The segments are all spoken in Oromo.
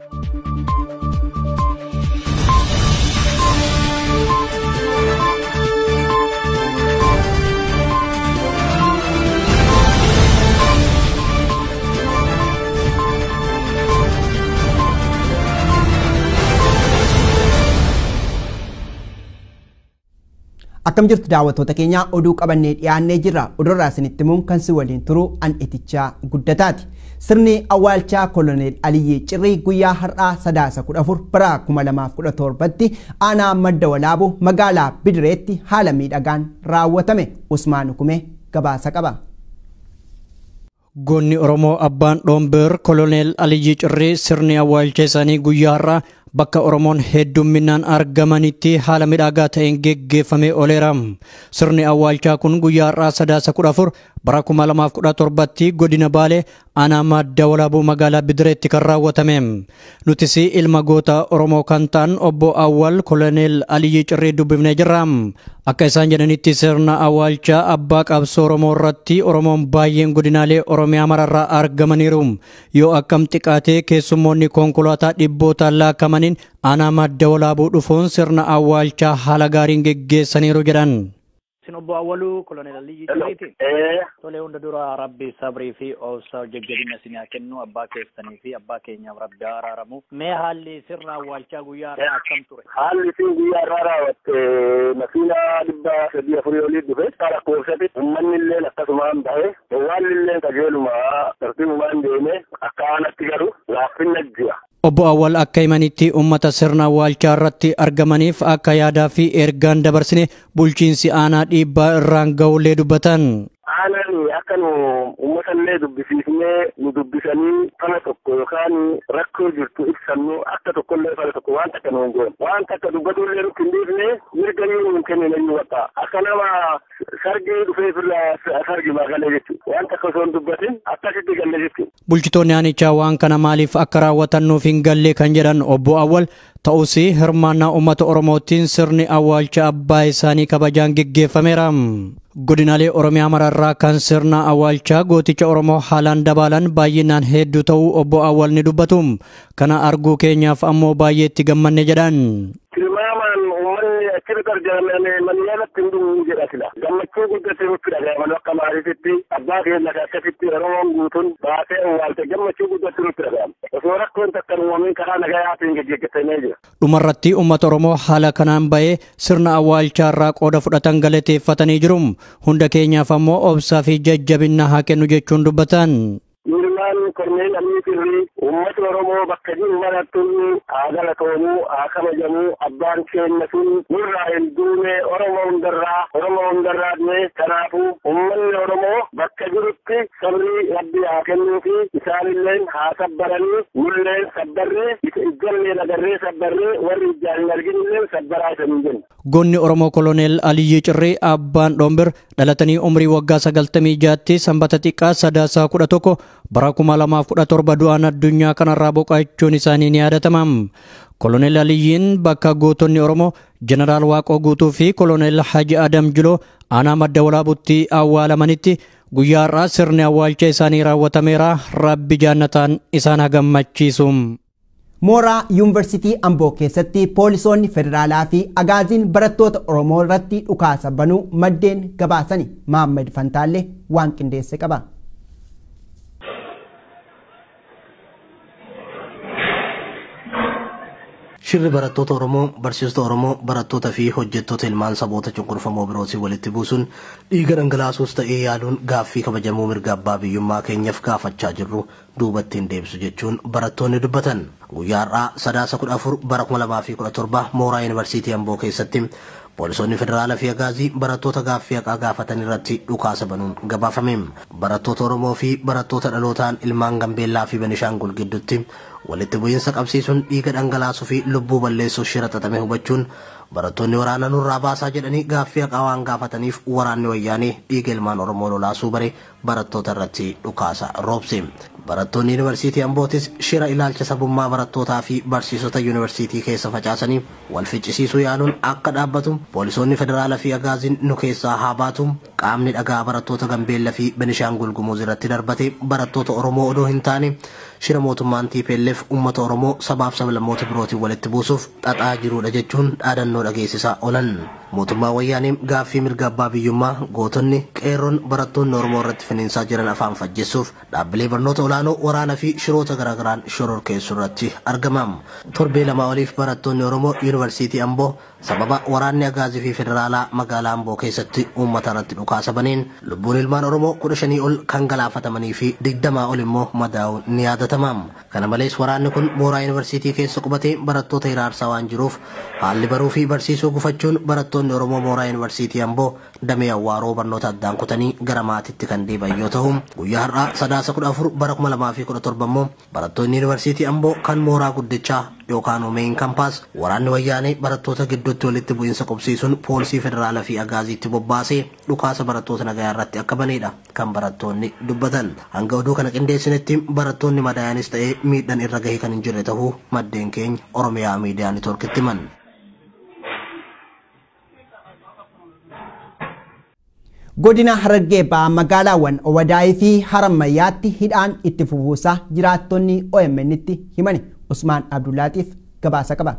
Akkam jirtu daawwattoota keenya oduu qabannee dhiyaannee jirra. Oduurraa isinitti himuun kan si waliin turu an itichaa guddataati. Sirni awwaalchaa koloneel Aliyyii Cirrii guyyaa har'aa sadaasa kudha afur bara kuma lamaaf kudha torbatti aanaa madda walaabuu magaalaa Bidireetti haala miidhagaan raawwatame. Usmaan Hukumee gabaasa qaba. Goonni Oromoo Abbaan Dhoombeer koloneel Aliyyii Cirrii sirni awwaalcha isaanii guyyaa har'aa bakka Oromoon heddumminaan argamanitti haala midhaagaa ta'een geggeeffamee ooleera. Sirni awwaalchaa kun guyyaa har'aa sadaasa kudha afur bara kuma lamaaf kudha torbatti godina Baalee aanaa madda walaabuu magaalaa Bidireetti kan raawwatame. Nutis ilma goota Oromoo kan ta'an obbo Awwal koloneel Aliyyii Cirrii dubbifnee jirra. Akka isaan jedhanitti sirna awwaalchaa abbaa qabsoo Oromoo irratti Oromoon baay'een godinaalee Oromiyaa mararraa argamaniiru. Yoo akkam xiqqaatee keessummoonni konkolaataa dhibbootaan laakkamaniin aanaa madda walaabuu dhufuun sirna awwaalchaa haala gaariin geggeessaniiru jedhan. Isin obbo Awwaluu koloneel Aliyyii Cirriiti. Tolee hunda dura rabbi sabrii fi obsa jajjabina isin haa kennu abbaa keessanii fi abbaa keenyaaf rabbi haa araaramu. Mee haalli sirna awwaalchaa guyyaa irraa akkam ture? Haalli isin guyyaa irraa raawwatte makiinaa dhibba sadii afurii olii dhufe karaa koobsatti uummanni illee akkasumaan bahe waan illee qajeeluma tartiibumaan deeme akka aanatti garu laaffinna jira. Obbo Awwal akka himanitti uummata sirna awwaalchaa irratti argamaniif akka yaadaa fi ergaan dabarsine bulchiinsi aanaa dhiibbaa irraan ga'ullee dubbatan. Aanaan akka nu uummata illee dubbisiifnee nu dubbisanii fala tokko yookaan rakkoo jirtu ibsannu akka tokkollee fala tokko waan takka nuun goon waan takka dubbatu illee nu kindiifne mirga yoo nuun kennine iyyuu bakka akka nama sargii dhufee firra sargi magalee jechuudha waan takka osoo hin dubbatin akkasitti galle jechuudha. Bulchitoonni aanichaa waan kana maaliif akka raawwatannuuf hin galle kan jedhan obbo Awwal ta'us hirmaannaa uummata Oromootiin sirni awwaalcha abbaa isaanii kabajaan geggeeffameera. Godinaalee Oromiyaa mararraa kan sirna awwaalchaa gooticha Oromoo haalaan dabaalan baay'inaan hedduu ta'uu obbo Awwal ni dubbatu. Kana arguu keenyaaf ammoo baay'ee itti gammanne jedhan. Uummanni achirratti argamane manneelatti hin dhumu jedha sila. Gammachuu guddate nutti dhaga'aman akka maaliitti abbaa keenya akkasitti Oromoon guutuun baatee awwaalte gammachuu guddate nutti dhaga'ama. Osoo rakkoon takka uumamin karaa nagayaatiin geggeeffamee jira. Dhumarratti uummata Oromoo haala kanaan bahee sirna awwaalchaa irraa qooda fudhatan galateeffatanii jiru. Hunda keenyaaf ammoo obsaa fi jajjabinna haa kennu jechuun dubbatan. Ilmaan korneel Aliyyii Cirrii uummata Oromoo bakka jiru marattu haa galatoomuu haa kabajamuu abbaan keenya sun nurraa hin duune Oromoo hundarraa Oromoo hundarraa du'e kanaafuu uummanni Oromoo bakka jirutti sabrii rabbi haa kennuu fi isaanillee haa sabbaranii nulleen sabbarree ijallee nagarree sabbarree warri ijaan hin arginillee sabbaraa isanii jenna. Goonni Oromoo koloneel Aliyyii Cirrii abbaan Dhombir dhalatanii umrii waggaa sagaltamii jaatti sanbata xiqqaa sadaasaa kudha tokko bara kuma lamaaf kudha torba du'aan addunyaa kanarraa boqochuun isaanii ni yaadatama. Koloneel Aliyyiin bakka gootonni Oromoo Jeneraal Waaqoo Guutuu fi Koloneel Haji Adam Jiloo aanaa madda walaabutti awwaalamanitti guyyaa har'aa sirni awwaalcha isaanii raawwatameera rabbi jaannataan isaan haa gammachiisu. Mooraa Yuunivarsiitii Amboo keessatti poolisoonni federaalaa fi agaaziin barattoota Oromoo irratti dhukaasa banuu maddeen gabaasani. Maammed Fantaallee waan qindeesse qaba. Shirri barattoota Oromoo, barsiistota Oromoo, barattootaa fi hojjettoota ilmaan saboota cunqurfamoo birootii walitti buusuun dhiiga dhangalaasuus ta'ee yaaluun gaaffii kabajamuu mirga abbaa biyyummaa keenyaaf gaafachaa jirru duubatti hin deebisu jechuun barattoonni dubbatan. Guyyaa har'aa sadaasa kudha afur bara kuma lamaa fi kudha torba mooraa yuunivarsiitii Amboo keessatti poolisoonni federaalaa fi agaazii barattoota gaaffii haqaa gaafatan irratti dhukaasa banuun gabaafame. Barattoota Oromoo fi barattoota dhalootaan ilmaan Gambeellaa fi Benishaangul gidduutti walitti bu'iinsa qabsiisuun dhiiga dhangalaasuu fi lubbuu balleessuuf shira xaxame hubachuun barattoonni waraana nurraa baasaa jedhanii gaaffii haqaa waan gaafataniif waraanni wayyaanee dhiiga ilmaan Oromoo lolaasuu bare barattoota irratti dhukaasa roobse. Barattoonni yuunivarsiitii Ambootis shira ilaalcha sabummaa barattootaa fi barsiisota yuunivarsiitii keessa facaasanii wal ficcisiisuu yaaluun akka dhaabbatu poolisoonni federaalaa fi agaaziin nu keessaa haa baatu qaamni dhagaa barattoota Gambeellaa fi Benishaangul Gumuz irratti darbate barattoota Oromoo odoo hin taane shira mootummaan TPLF uummata Oromoo sabaaf sablammoota birootiin walitti buusuuf xaxaa jirudha jechuun dhaadannoo dhageessisaa oolan. Mootummaa wayyaaniin gaaffii mirga abbaa biyyummaa gootonni qeerroon barattoonni Oromoo irratti finiinsaa jiran afaan fajjessuuf dhaabbilee barnoota olaanoo waraanaa fi shiroota garaagaraan shororkeessuu irratti argamam. Torbee lamaa oliif barattoonni Oromoo Yuunivarsiitii Amboo sababa waraanni agaazii fi federaalaa magaalaa Amboo keessatti uummata irratti dhukaasa baniin lubbuun ilmaan Oromoo kudha shanii ol kan galaafatamanii fi digdamaa ol immoo madaa'uun ni yaadatamam. Kana malees waraanni kun mooraa yuunivarsiitii keessa qubatee barattoota hiraarsaa waan jiruuf haalli baruu fi barsiisuu gufachuun barattoonni Oromoo mooraa yuunivarsiitii Amboo damee awwaaroo barnoota addaan kutanii gara maatitti kan deebi'an yoo ta'u guyyaa har'aa sadaasa kudha afur bara kuma lamaa fi kudha torba immoo barattoonni yuunivarsiitii Amboo kan mooraa guddichaa yookaan meeyin kampaas waraanni wayyaanee barattoota gidduutti walitti bu'iinsa qubsiisuun poolisii federaalaa fi agaaziitti bobbaasee dhukaasa barattoota nagayaa irratti akka banedha kan barattoonni dubbatan hanga oduu kana qindeessinetti barattoonni madaayanis ta'ee miidhaan irra gahee kan hin jirre ta'uu maddeen keenya oromiyaa miidiyaa niitoorkitti himan. Godina harargee ba'aa magaalaawwan owadaayii fi harammayyaatti hidhaan itti fufuusaa jiraattonni OMN tti himani Usmaan Abdullaatiif gabaasa qaba.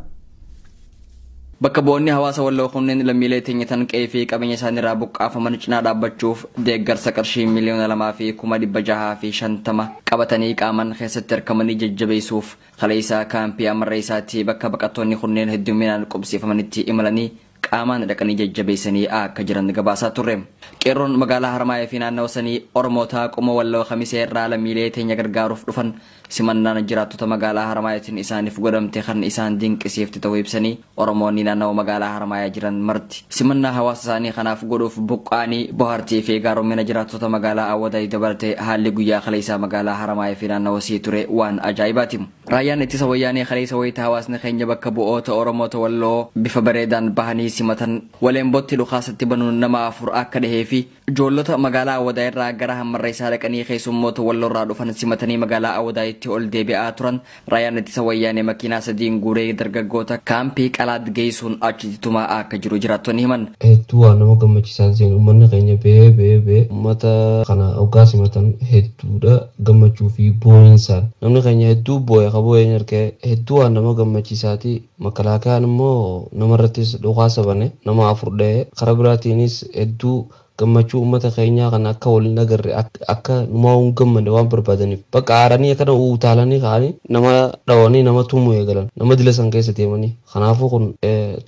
Bakka bu'oonni hawaasa walloo kunneen lammiilee teenyatan qe'ee fi qabeenya isaaniirraa buqqaafaman cinaa dhaabbachuuf deeggarsa qarshii miliyoona lamaa fi kuma dhibba jahaa fi shantama qabatanii qaaman keessatti argamanii jajjabeessuuf kaleessaa kaampii amarreessaatti bakka baqattoonni kunneen hedduminaan qubsiifamanitti imalanii qaamaan dhaqanii jajjabeessanii akka jiran gabaasaa turre. Qeerroon magaalaa Harmaayyaa fi naannawaa sanii Oromoota qoma walloo kamisee irraa lammiilee teenya gargaaruuf dhufan simannaan jiraattota magaalaa Harmaayyaatiin isaaniif godhamte kan isaan dinqisiifte ta'uu ibsanii Oromoonni naannawaa magaalaa Harmaayyaa jiran marti. Simannaa hawaasa isaanii kanaaf godhuuf buqqaanii bohaartii fi gaaromina jiraattota magaalaa Awwadaay dabalatee haalli guyyaa kaleessaa magaalaa Harmaayyaa fi naannawaa sii ture waan ajaa'ibaati. Raayyaan ittisa wayyaanee kaleessa wayita hawaasni keenya bakka bu'oota Oromoota walloo bifa bareedaan bahanii simatan waleenbootti dhukaasatti banuun nama afur akka dhahee fi ijoollota magaalaa Awwadaay irraa gara hammarreessaa dhaqanii keessummoota walloorraa dhufan simatanii magaalaa Awwadaayitti ol deebi'aa turan. Raayyaan ittisa wayyaanee makiinaa sadiin guuree dargaggoota kaampii qalaat geessuun achitti tumaa akka jiru jiraattonni himan. Hedduu waan nama gammachiisan seen uummanni keenya bee bee bee uummata kana hoggaa simatan hedduudha. Gammachuu fi boo'insaan. Namni keenya hedduu boo'e qaboo eenyu argee. Hedduu waan nama gammachiisaati. Makalaakayaan immoo namarrattis dhukaasa bane nama afur dha'ee. Karaa biraatiinis hedduu gammachuu uummata keenyaa kan akka waliin agarre akka numaa hin gammanne waan barbaadaniif bakka aaranii akkana utaalanii ka'anii nama dhawanii nama tumuu eegalan nama dila san keessa deemanii kanaafuu kun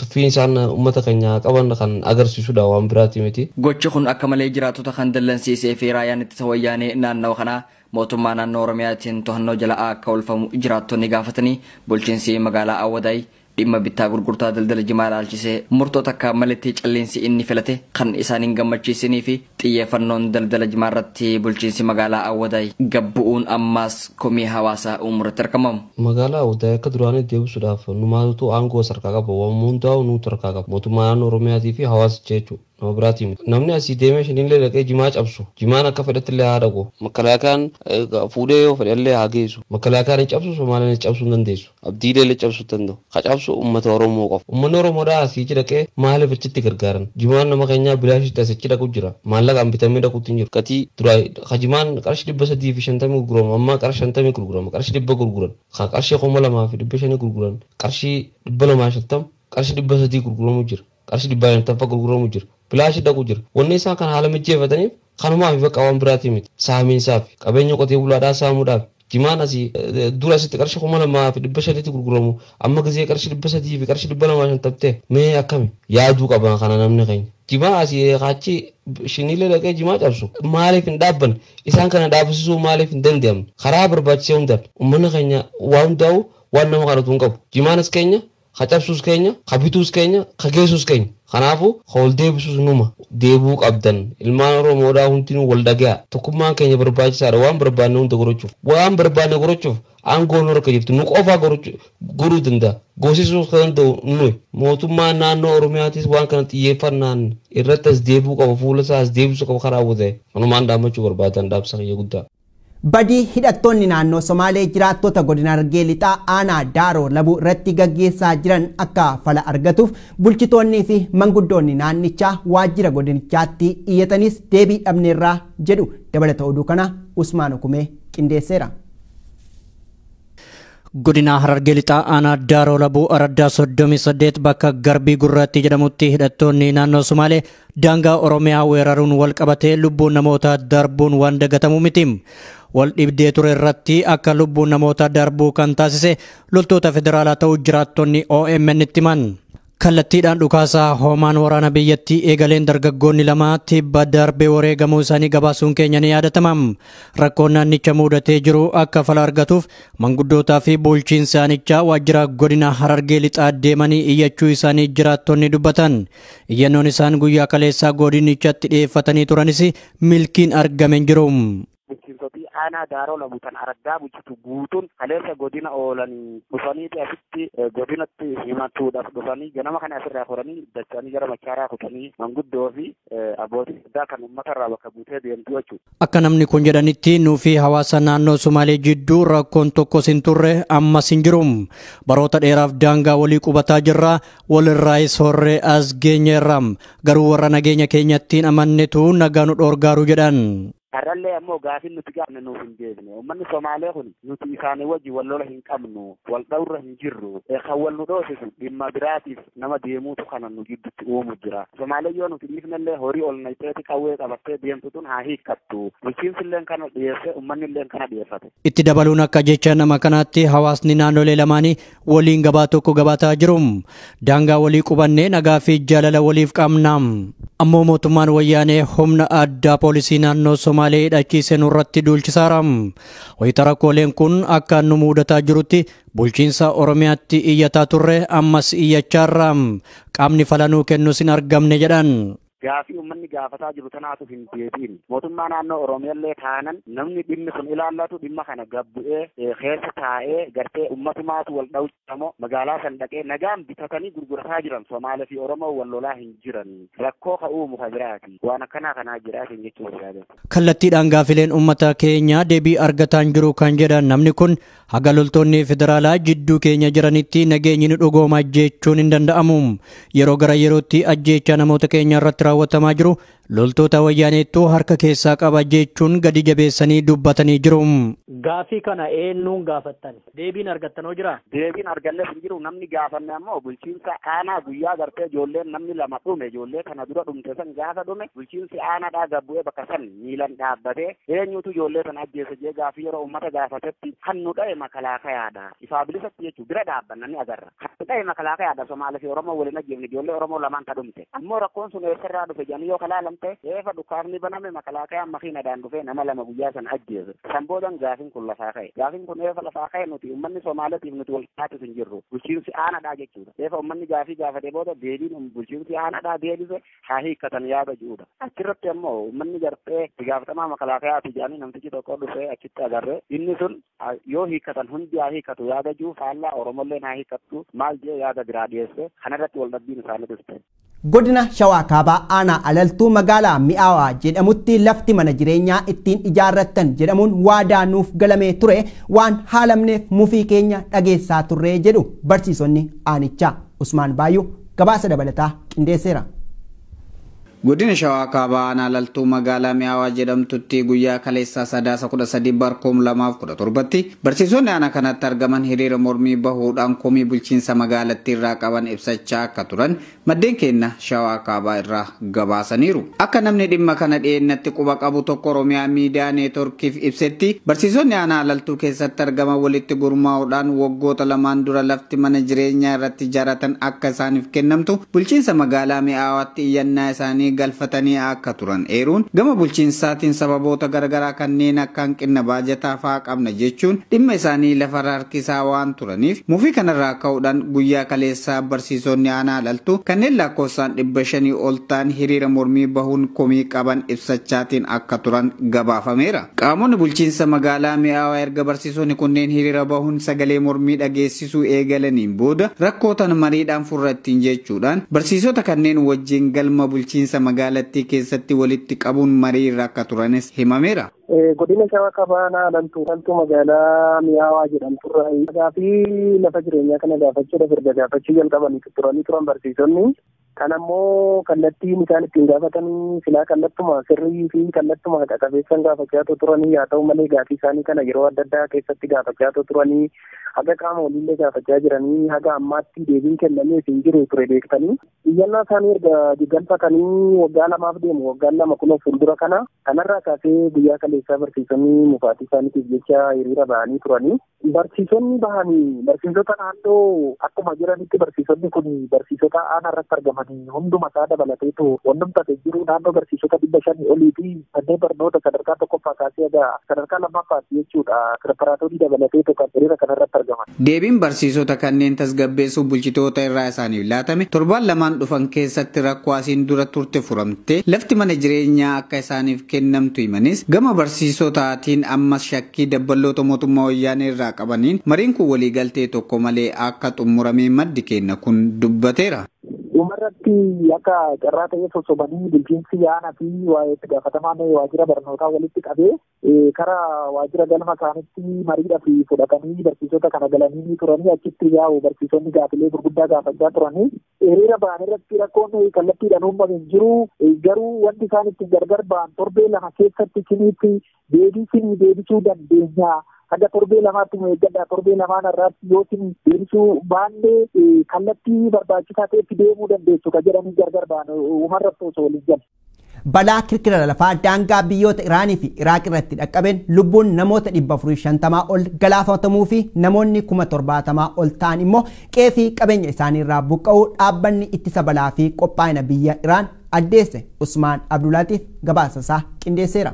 tuffiin isaan uummata keenyaa qaban kan agarsiisudha waan biraati miti. Gochi kun akka malee jiraattota kan dallansiisee fi raayyaan ittisa wayyaanee naannawa kanaa mootummaa naannoo Oromiyaatiin to'annoo jala akka oolfamu jiraattonni gaafatanii bulchiinsi magaalaa Awwadaay dhimma bittaa gurgurtaa daldala jimaa ilaalchisee murtoo takka malitti calliinsi inni filate kan isaan hin gammachiisinii fi xiyyeeffannoon daldala jimaa irratti bulchiinsi magaalaa Awwadaay gabbu'uun ammaas komii hawaasaa uumurratti argamamu. Magaalaa Awwadaay akka duraanii deebisuudhaaf numaatu aangoo sarkaa qaba waan hundaa'u nuutu harkaa qaba mootummaa naannoo Oromiyaatii fi hawaasicha jechuudha. Nama biraatiin namni asii deemee shinillee dhaqee jimaa cabsu jimaan akka fedhatti illee haa dhaqu makalaakaan fuudhee yoo fedhallee haa geessu makalaakaan cabsu somaaleen cabsuu hin dandeessu abdiilee cabsuu danda'u ka cabsu uummata oromoo qofa uummanni oromoodhaa asii dhaqee maaliif achitti gargaaran jimaan nama keenyaa bilaashitti asitti dhaqu jira maallaqaan bitamee dhaquutti hin jiru gatii duraa ka jimaan qarshii dhibba sadii fi shantamii gurgurama ammaa qarshii shantamii gurgurama qarshii dhibba gurguran ka qarshii kuma lamaa fi dhibba shanii gurguran qarshii dhibba lamaa shantam qarshii dhibba sadii gurguramu jira qarshii dhibba shantamfa gurguramu jira bilaashii dhaqu jira wanni isaan kan haala mijjeeffataniif kanumaaf bakka waan biraatii miti saamiinsaaf qabeenya qotee bulaadhaa saamuudhaaf jimaan asii dura asitti qarshii kuma lamaa fi dhibba shanitti gurguramu amma gisee qarshii dhibba sadii fi qarshii dhibba lamaa shantamte mee akkami yaaduu qaba kana namni keenya jimaa asii kaachi shiniilee dhaqee jimaa cabsu maaliif hin dhaabban isaan kana dhaabsisuu maaliif hin danda'amne karaa barbaachisee hundaan uummanni keenya waa hundaa'u waan nama kadhatu hin qabu jimaanis keenya ka cabsuus keenya ka bituus keenya ka geessuus keenya kanaafuu hool deebisuus numa. Deebuu qabdan. Ilmaan oromoodhaa hundinuu wal dhaga'a tokkummaan keenya barbaachisaadha. Waan barbaanne hunda gochuuf waan barbaanne gochuuf aangoon harka jirtu. Nu qofaa godhuu danda'a goosisuus kan danda'u nuyi. Mootummaan naannoo oromiyaatis waan kana xiyyeeffannaan irratti as deebuu qaba. Fuula isaa as deebisuu qaba karaa hawwatee kanumaan dhaammachuu barbaadan dhaabsa kiyya guddaa. Badii hidhattoonni naannoo somaalee jiraattota godina argee lixaa aanaa daaroo labuu irratti gaggeessaa jiran akka fala argatuuf bulchitoonnii fi manguddoonni naannichaa waajjira godinichaatti iyyatanis deebii dhabneerraa jedhu dabalata oduu kana usmaan okumee qindeesseera. Godina harargee lixaa aanaa daaroo labuu araddaa soddomii saddeet bakka garbii gurraatti jedhamutti hidhattoonni naannoo sumaalee daangaa oromiyaa weeraruun wal qabatee lubbuun namootaa darbuun waan dagatamu miti wal dhibdee ture irratti akka lubbuun namootaa darbuu kan taasise loltoota federaalaa ta'uu jiraattonni OMN itti himan. Kallattiidhaan dhukaasaa hoomaan waraana biyyattii eegaleen dargaggoonni lama tibba darbee wareegamuu isaanii gabaasuun keenya ni yaadatama rakkoon naannicha mudatee jiru akka fala argatuuf manguddootaa fi bulchiinsa aanichaa waajjira godina harargee lixaa deemanii iyyachuu isaanii jiraattonni dubbatan iyyannoon isaan guyyaa kaleessaa godinichatti dhiyeeffatanii turanis milkiin argame hin jiru. Aanaa daaroo labuutan araddaa bulchitu guutuun kaleessa godina oolanii dhufaniiti asitti godinatti himatuudhaaf dhufanii ganama kana asirraa koranii dachanii gara machaaraa kutanii manguddoo fi abbootii addaa kan uummata irraa bakka buutee deemtu jechuudha. Akka namni kun jedhanitti nuu fi hawaasa naannoo Sumaalee jidduu rakkoon tokkos hin turre ammas hin jiru. Baroota dheeraaf daangaa walii qubataa jirra walirraayis horree as geenyeerra garuu warra nageenya keenyattiin amannetu nagaa nu dhoorgaaru jedhan. Har'allee ammoo gaafin nuti gaafne nuuf hin deebine. Uummanni Somaalee kun nuti isaanii wajji wal lola hin qabnu, wal dhawrra hin jirru. Kan wal nu dhoosisu dhimma biraatiif nama deemuutu kana nu gidduutti uumu jira. Somaalee yoo nuti dhiifnellee horii ol naqxeeti qawwee qabattee deemtu tun haa hiikkattu. Bulchiinsillee kana dhiyeesse, uummanni kana dhiyeeffate. Itti dabaluun akka jecha nama kanaatti hawaasni naannolee lamaanii waliin gabaa tokko gabaataa jiru. Daangaa walii qubannee nagaa fi jaalala waliif qabna. Ammoo mootummaan wayyaanee humna addaa poolisii naannoo Somaalee hidhachiise nurratti duulchisaara. Wayita rakkooleen kun akka nu mudataa jirutti bulchiinsa Oromiyaatti iyyataa turre ammas iyyachaarra qaamni falanuu kennus hin argamne jedhan. Gaafii uummanni gaafataa jiru tanaatu hin deebiin mootummaa naannoo oromiyaallee taanan namni dhimmi sun ilaallatu dhimma kana gabbu'ee keessa taa'ee gartee ummatumaatu wal dhawcamoo magaalaa san dhaqee nagaan bitatanii gurgurataa jiran somaalee fi oromoo wal lolaa hin jiran. Rakkoo ka uumu ka biraati waan akkanaa kanaa jiraatin jechuu barbaada. Kallattiidhaan gaafileen uummata keenyaa deebii argataan jiru kan jedhan namni kun haga loltoonni federaalaa jidduu keenya jiranitti nageenyi ni dhugooma jechuun hin danda'amu. Yeroo gara yerootti ajjeechaa namoota keenya irratti raawwatamaa jiru loltoota wayyaaneettuu harka keessaa qaba jechuun gadi jabeessanii dubbatanii jiru. Gaafii kana eenyuun gaafattan? Deebiin argattanoo jira? Deebiin argannes hin jiru namni gaafanne ammoo bulchiinsa aanaa guyyaa gartee ijoolleen namni lama dhume ijoollee kana dura dhumte san gaafa dhume bulchiinsi aanaadhaa gabbu'ee bakka san miilan dhaabbatee eenyutu ijoollee sana ajjeese jee gaafii yeroo uummata gaafatetti kan nu dha'e makalaakayaadha. Ifaa bilisatti jechuun bira dhaabbanna ni agarra. Kan nu dha'e makalaakayaadha Somaalee fi Oromoo waliin ajjeefne ijoollee Oromoo lamaan ta dhumte. Ammoo rakkoon sun eessarraa dhufe jedhanii yoo kalaalan ta'e reefa dhukaafni baname makalaakayaan makiinadhaan dhufee nama lama guyyaa sana ajjeese. San boodan gaafin kun lafaa ka'e. Gaafin kun eefa lafaa ka'e nuti uummanni Somaaleetiif nuti wal dhaatis hin jirru. Bulchiinsi aanadhaa jechuudha. Eefa uummanni gaafii gaafatee booda deebiin bulchiinsi aanadhaa deebise haa hiikkatan yaada jiruudha. Achirratti ammoo uummanni gartee gaafatamaa makalaakayaati jedhanii namtichi tokko dhufee achitti agarre inni sun yoo hiikkatan hundi haa hiikkatu yaada jiru faallaa Oromolleen haa hiikkattu maal jee yaada biraa dhiyeesse kanarratti wal dhabbiin isaanii dhufte. Godina shawaa kaabaa aanaa alaltuu magaalaa mi'aawaa jedhamutti lafti mana jireenyaa ittiin ijaarrattan jedhamuun waadaa nuuf galamee ture waan haalamneef mufii keenya dhageessaa turree jedhu barsiisonni aanichaa usmaan baayyuu gabaasa dabalataa qindeesseera. Godina Shawaa Kaabaa aanaa alaltuu magaalaa mi'aawaa jedhamtutti guyyaa kaleessaa sadaasa kudha sadii barkoom lamaaf kudha torbatti barsiisonni aanaa kanatti argaman hiriira mormii bahuudhaan komii bulchiinsa magaalattii irraa qaban ibsachaa akka turan maddeen keenya Shawaa Kaabaa irraa gabaasaniiru. Akka namni dhimma kana dhiyeennatti quba qabu tokko Oromiyaa miidiyaa neetworkiif ibsetti barsiisonni aanaa alaltuu keessatti argaman walitti gurmaa'uudhaan waggoota lamaan dura lafti mana jireenyaa irratti ijaaratan akka isaaniif kennamtu bulchiinsa magaalaa mi'aawaatti iyyannaa isaanii galfatanii akka turan eeruun gama bulchiinsaatiin sababoota garaagaraa kanneen akka hanqina baajataa fa'aa qabna jechuun dhimma isaanii lafarra harkisaa waan turaniif mufii kanarraa ka'uudhaan guyyaa kaleessaa barsiisonni aanaa alaltuu kanneen lakkoofsaan dhibba shanii ol ta'an hiriira mormii bahuun komii qaban ibsachaatiin akka turan gabaafameera. Qaamonni bulchiinsa magaalaa mi'aawaa erga barsiisonni kunneen hiriira bahuun sagalee mormii dhageessisuu eegalaniin booda rakkootan mariidhaan furra ittiin jechuudhaan barsiisota kanneen wajjin galma bulchiinsa magaalattii keessatti walitti qabuun marii irra akka turanis himameera. godina shawaa kaabaa aanaa alaltuu alaltuu magaalaa mi'aawaa jedhamturraa gaafii lafa jireenyaa kana gaafachuudhaaf erga gaafachuu jalqabanii turanii turan barsiisonni Kan ammoo kallattiin isaan ittiin gaafatanii silaa kallattuma sirrii fi kallattuma qaqqabeessan gaafachaa turanii haa ta'u malee gaafii isaanii kana yeroo adda addaa keessatti gaafachaa turanii haga qaama waliillee gaafachaa jiranii haga ammaatti deebiin kennamee hin jiru ture beektanii. Iyyannaa isaanii erga galfatanii waggaa lamaaf deemu waggaan lama kunoo fuuldura kana kanarraa kaasee guyyaa kaleessaa barsiisonni mufaatii isaaniitiif jecha hiriira bahanii turanii. Barsiisonni bahanii barsiisota naannoo akkuma jiranitti barsiisonni kun barsiisota aanaa irratti argamanii hunduma isaa dabalateetu wannumtate jiru naannoo barsiisota dhibba shanii olii fi manneen barnoota sadarkaa tokkoffaa kaasee sadarkaa lammaffaatti jechuudha pireparaatoorii dabalateetu kan hiriira kanarratti argaman. Deebiin barsiisota kanneen tasgabbeessuuf bulchitoota irraa isaaniif laatame torbaan lamaan dhufan keessatti rakkoo asiin dura turte furamte lafti mana jireenyaa akka isaaniif kennamtu himanis gama barsiisotaatiin ammas shakkii dabballoota mootummaa wayyaanee irraa qabaniin mariin kun waliigaltee tokko malee akka xumuramee maddi kenna kun dubbateera. Dhumarratti akka carraa ta'ee sossobanii bulchiinsi aanaa fi itti gaafatamaan waajjira barnootaa walitti qabee karaa waajjira galma isaanitti mariidhaaf fudhatanii barsiisota kana galanii turanii achitti yaa'u barsiisonni gaafilee gurguddaa gaafachaa turanii hiriira ba'an irratti rakkoon kallattiidhaan uumame hin jiru. Garuu wanti isaan ittiin gargar ba'an torbee lama keessatti isinitti deebii isinii deebisuu dandeenya. haga torbee lamaatti nu eeggadha torbee lamaan irratti yoo isin deebisuu baannee kallattii barbaachisaa ta'etti deemuu dandeessu ka jedhanii gargar ba'an uumarratti osoo waliin galu. Balaa kirkira lafaa daangaa biyyoota Iraanii fi Iraaq irratti dhaqqabeen lubbuun namoota dhibba afurii shantamaa ol galaafatamuu fi namoonni kuma torbaatamaa ol ta'an immoo qeefii qabeenya isaanii irraa buqqa'uu dhaabbanni ittisa balaa fi qophaa'ina biyya Iraan addeesse Usmaan Abdulaatiif gabaasasaa qindeesseera.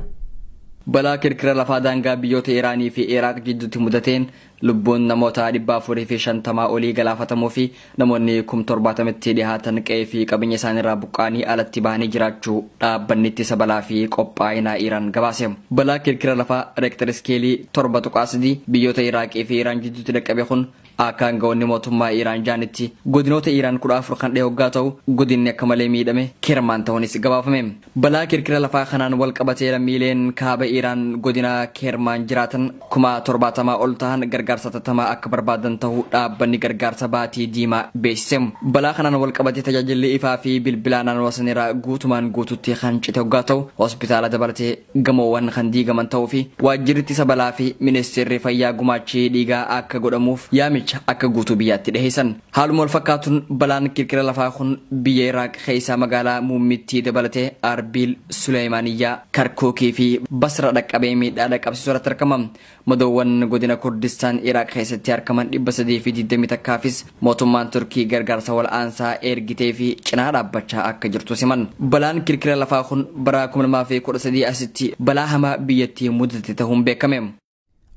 Balaa kirkira lafaa daangaa biyyoota iraanii fi iraaq jidduutti mudateen lubbuun namoota dhibba afurii fi shantamaa olii galaafatamuu fi namoonni kum torbaatamitti dhihaatan qe'ee fi qabeenya isaaniirraa buqqaanii alatti bahanii jiraachuu dhaabbanni ittisa balaa fi qophaa'inaa iraan gabaase balaa kirkira lafaa reektar iskeelii torba tuqaa sadii biyyoota iraaqii fi iraan jidduutti dhaqqabe kun akka aangawoonni mootummaa Iraan jaanitti godinoota Iraan kudha afur kan dhihee hoggaa ta'u godinni akka malee miidhame kermaan ta'uunis gabaafame. Balaa kirkira lafaa kanaan wal qabatee lammiileen kaaba Iraan godina kermaan jiraatan kuma torbaatamaa ol ta'an gargaarsa tattamaa akka barbaadan ta'uu dhaabbanni gargaarsa baatii diimaa beeksise. Balaa kanaan wal qabatee tajaajilli ifaa fi bilbilaa naannoo sanirraa guutumaan guututti kan cite hoggaa ta'u hospitaala dabalatee gamoowwan kan diigaman ta'uu fi waajjirri ittisa balaa fi ministeerri fayyaa gumaachii dhiigaa akka godhamuuf yaamicha akka guutuu biyyaatti dhiheessan. Haaluma wal fakkaatuun balaan kirkira lafaa kun biyya Iraaq keessaa magaalaa muummittii dabalatee Arbiil Suleymaaniyyaa Karkuukii fi Basra dhaqqabee miidhaa dhaqqabsiisuu irratti argama. Madoowwan godina Kurdistaan Iraaq keessatti argaman dhibba sadii fi digdamii takkaafis mootummaan Turkii gargaarsa wal'aansaa ergitee fi cinaa dhaabbachaa akka jirtu siman. Balaan kirkira lafaa kun bara kuma lamaa fi kudha sadii asitti balaa hamaa biyyattii mudate ta'uun beekame.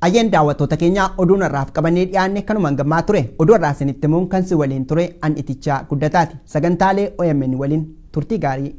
Ayyeen daawwattoota keenya oduun irraaf qabannee dhiyaanne kanumaan gammaa ture. Oduu irraa isinitti himuun kan si waliin ture an itichaa guddataati. Sagantaalee OMN waliin turtii gaarii